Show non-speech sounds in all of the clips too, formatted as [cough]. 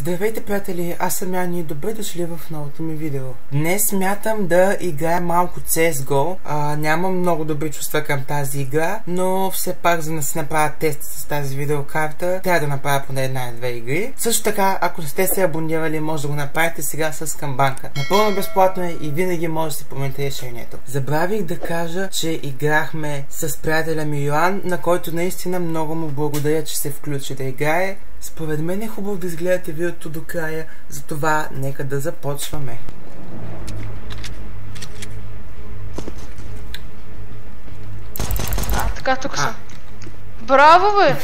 Здравейте, приятели! Аз съм Яни и добре дошли в новото ми видео. Днес смятам да играя малко CSGO. А, нямам много добри чувства към тази игра, но все пак за да си направя тест с тази видеокарта, трябва да направя поне една-две игри. Също така, ако не сте се абонирали, може да го направите сега с камбанка. Напълно безплатно е и винаги може да си промените решението. Забравих да кажа, че играхме с приятеля ми Йоан, на който наистина много му благодаря, че се включи да играе. Според мен е хубаво да изгледате видеото до края, затова нека да започваме. А, така, тук съм. Браво, бе!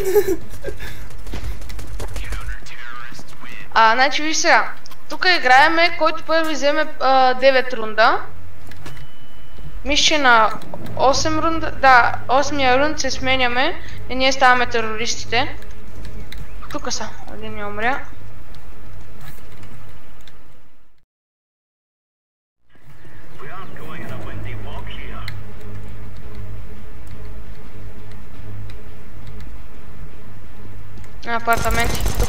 а, значи виж сега. Тук играеме, който първи вземе а, 9 рунда. Мисля, на 8 рунда, да, 8 рунд се сменяме и ние ставаме терористите. Тук са, един ми умря. Апартаменти, тук.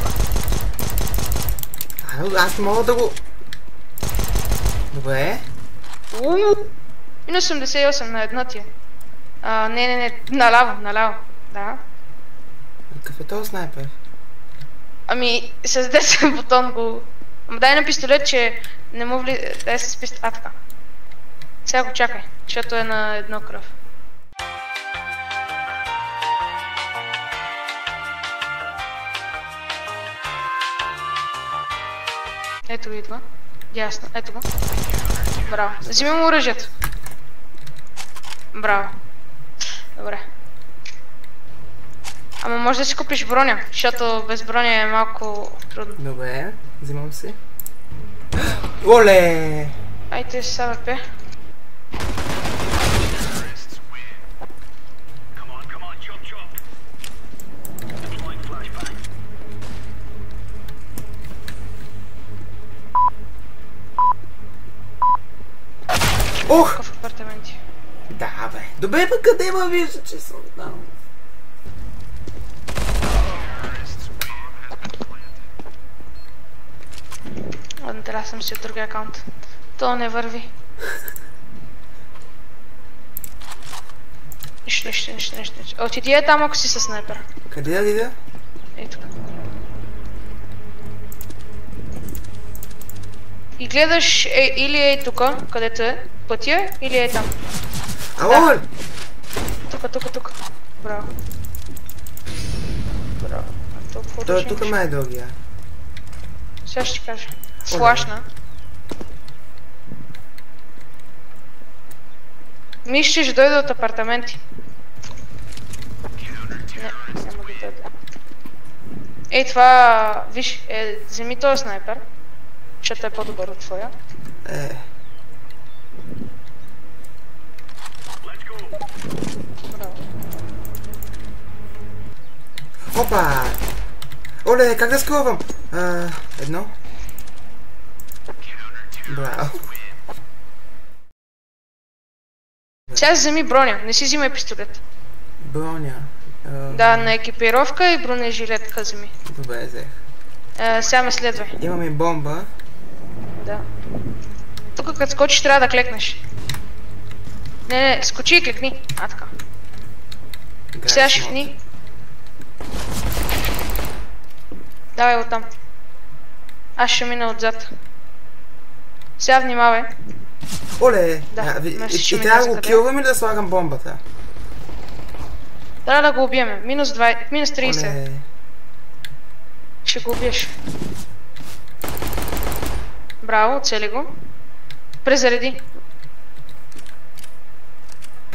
Аз мога да го... Добре. Уу! Минус 88 на едно ти е. А, не, не, не, наляво, наляво. Да. Какъв е този снайпер? Ами, с десен [laughs] бутон го... Ама дай на пистолет, че не му вли... Дай с пистолет... А, така. Сега го чакай, защото е на едно кръв. Ето го идва. Ясно, ето го. Браво. Вземи му оръжието. Браво. Добре. Ама може да си купиш броня, защото без броня е малко трудно. Добре, взимам си. [gasps] Оле! Айде сега пе. Ох! В апартаменти. Да, бе. Добре, бе, къде ма вижда, че съм там? Трябва да съм си от другия акаунт. То не върви. Нищо, нищо, нищо, нищо. Отиди е там, ако си със снайпер. Къде да ида? Ей тук. И гледаш е, или е тука, където е пътя, или е там. Ало! бе! Тука, тука, тука. Браво. Браво. Той да е тук вземеш? най-дългия. Сега ще ти кажа. Флашна. Мисля, че ще дойде от апартаменти. Не, няма да дойде. Ей, това, виж, е, вземи този снайпер, защото е по-добър от твоя. Е, опа! Оле, как да скровам? А, едно. Браво. Сега вземи броня, не си взимай пистолет. Броня. А, Да, на екипировка и бронежилетка вземи. Добре, взех. Е, сега ме следвай. Имаме бомба. Да. Тук като скочиш трябва да клекнеш. Не, не, скочи и клекни. А, така. Играе Сега шифни. Давай го там. Аз ще мина отзад. Сега внимавай. Оле! Да, а, ви- ме ще и, и трябва да го каза килвам или да слагам бомбата? Трябва да го убиеме. Минус 20, минус 30. Оле. Ще го убиеш. Браво, цели го. Презареди.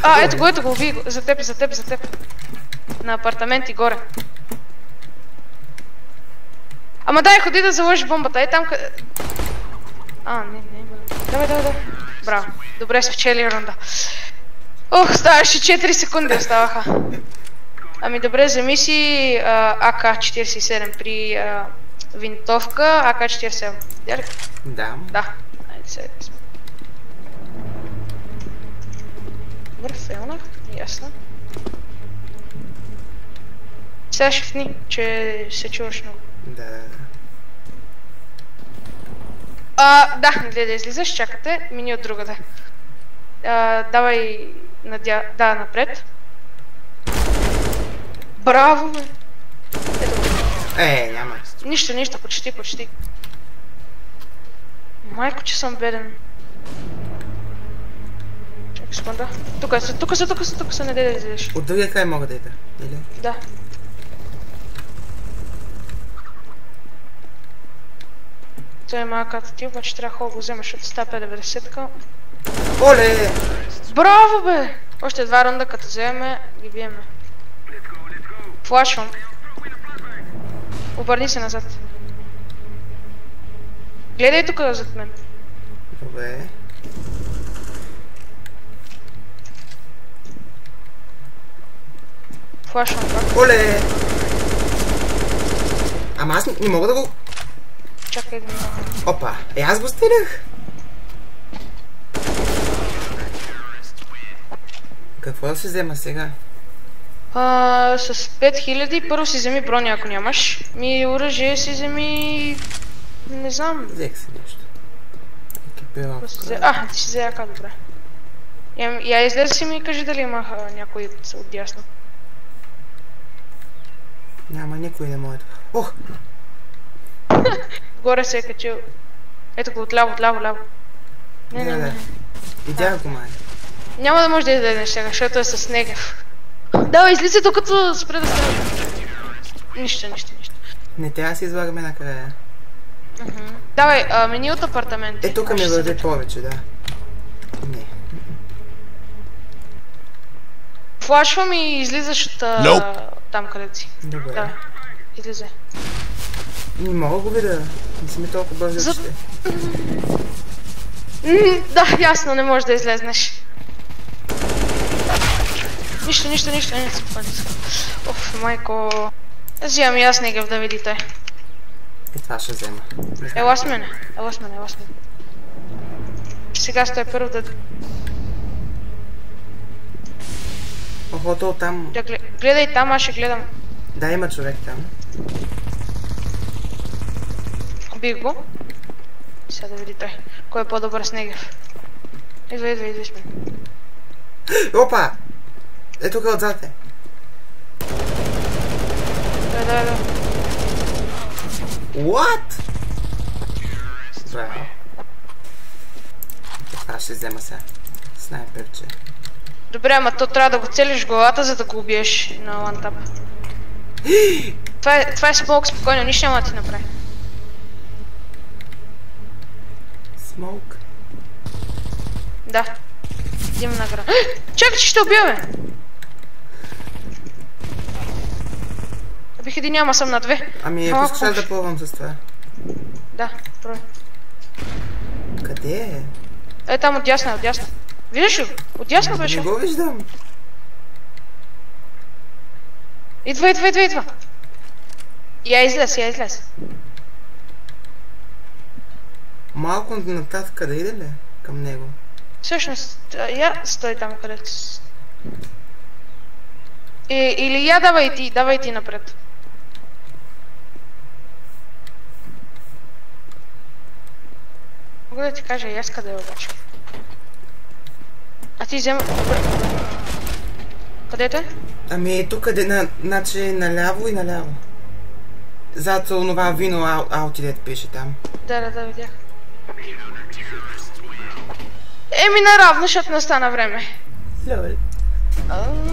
А, ето го, ето го, уби го. За теб, за теб, за теб. На апартаменти горе. Ама дай, ходи да заложиш бомбата. Е там къде... А, не, не. Давай, давай, давай. Браво. Добре, спечели рунда. Ох, ставаше 4 секунди оставаха. Ами добре, вземи си а, АК-47 при а, винтовка АК-47. Видя ли? Да. Да. Айде сега. Добре, фейлнах. Ясно. Сега шифни, че се чуваш много. Да. А, да, не гледай да излизаш, чакате, мини от другаде. А, давай, надя... да, напред. Браво, бе! Ето. Е, няма. Нищо, нищо, почти, почти. Майко, че съм беден. Чакай секунда. Тук са, тук са, тук са, тук са, не дай да излезеш. От другия край мога да ида. Или? Да. Той е малката ти, обаче трябва хубаво го вземеш от 150-ка. Оле! Браво, бе! Още два рунда, като вземе, ги биеме. Флашвам. Обърни се назад. Гледай тук зад мен. Добре. Флашвам пак. Оле! Ама аз не мога да го... Чакай да Опа! Е, аз го стрелях! Какво да се взема сега? А, с 5000 първо си вземи броня, ако нямаш. Ми оръжие си вземи... Не знам. Взех си нещо. си взе- Екипировка. А, ти си взе яка, добре. Я, я излезе си ми и кажи дали има а, някой от, дясно. Няма никой на моето. Ох! [laughs] Горе се е качил. Ето го отляво, отляво, ляво. Не, не, Да, не. Видях го май. Няма да можеш да излезеш сега, защото е с негев. [laughs] Давай, излизай докато спре да стане. Нищо, нищо, нищо. Не трябва да се излагаме накрая. Давай, а, мени от апартамент. Е, тук ми върде повече, да. Не. Флашвам и излизаш от там където си. Добре. Излизай. Не мога го видя. Не си ми толкова бързо За-. М, Да, ясно, не можеш да излезнеш. Нищо, нищо, нищо, не се паница. Оф, майко. Взимам и аз негъв да види той. Е, това ще взема. Ела с мене, ела с мене, ела с мене. Сега стой първо да... Охото там. да гле- гледай там, аз ще гледам. Да, има човек там. Убих го. Сега да види той. Кой е по-добър с негъв. Идва, идва, идва с мен. Опа! Е, тук е отзад е. Давай, давай, давай. What? Браво. Това ще взема сега. Снайперче. Добре, ама то трябва да го целиш главата, за да го убиеш на лантап. [gasps] това, е, това е спокойно, нищо няма да ти направи. Смоук. Да. Идем на гра. [gasps] Чакай, че ще убия, бе! Бих един няма, съм на две. Ами, ако искаш да пробвам с това. Да, пробвай. Къде е? Е, там отдясно, е, отдясно. Виждаш ли? Отдясно беше. Не го виждам. Идва, идва, идва, идва. Я излез, я излез. Малко нататък да иде ли? Към него. Всъщност, я стой там, където. И, или я давай ти, давай ти напред. Мога да ти кажа аз къде е обаче. А ти взема... Където е? Ами е тук, къде, на, значи наляво и наляво. Зад онова вино ау- аути, дет пише там. Да, да, да, видях. Еми наравно, защото не остана време. Лол.